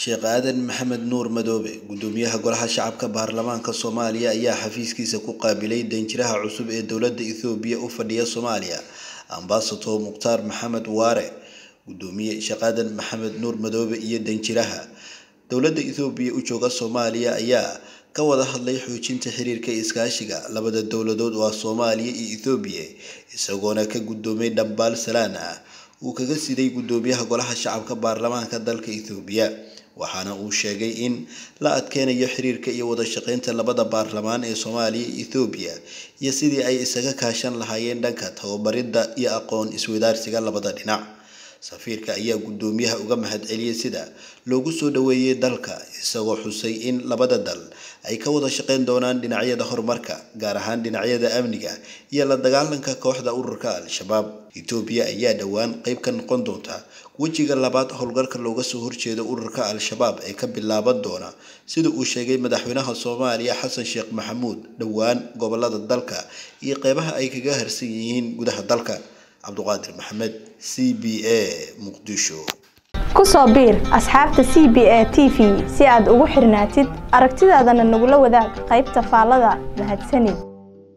sheekh aadan maxamed nuur madoobe gudoomiyaha golaha shacabka baarlamaanka soomaaliya ayaa xafiiskiisa ku qaabilay danjiraha cusub ee dowladda ethoobiya u fadhiya soomaaliya. Ambasator mukhtaar maxamed waare gudoomiye sheekh aadan maxamed nuur madoobe iyo danjiraha. Dowladda ethoobiya u jooga soomaaliya ayaa ka wada hadlay xoojinta xiriirka iskaashiga labada dowladood waa soomaaliya iyo ethoobiya isagoona ka gudoomay dhambaal salaan ah uu kaga siday gudoomiyaha golaha shacabka baarlamaanka dalka ethoobiya waxaana uu sheegay in la adkeynayo xiriirka iyo wada shaqeynta labada baarlamaan ee soomaaliya iyo ethoobiya iyo sidii ay isaga kaashan lahaayeen dhanka tababaridda iyo aqoon iswadaarsiga labada dhinac safiirka ayaa gudoomiyaha uga mahadceliyey sida loogu soo dhaweeyey dalka isagoo xusay in labada dal ay ka wada shaqeyn doonaan dhinacyada horumarka gaar ahaan dhinacyada amniga iyo la dagaalanka kooxda ururka al-shabaab. Etoobiya ayaa dhowaan qeyb ka noqon doonta wejiga labaad howlgalka looga soo horjeedo ururka al-shabaab ee ka bilaaban doona sida uu sheegay madaxweynaha soomaaliya xasan sheekh maxamuud. Dhowaan gobollada dalka iyo qeybaha ay kaga harsan yihiin gudaha dalka cabduqaadir maxamed c b a muqdisho. Ku soo biir asxaabta c b a t v si aad ugu xirnaatid aragtidaadana nagula wadaag qaybta faallada mahadsanid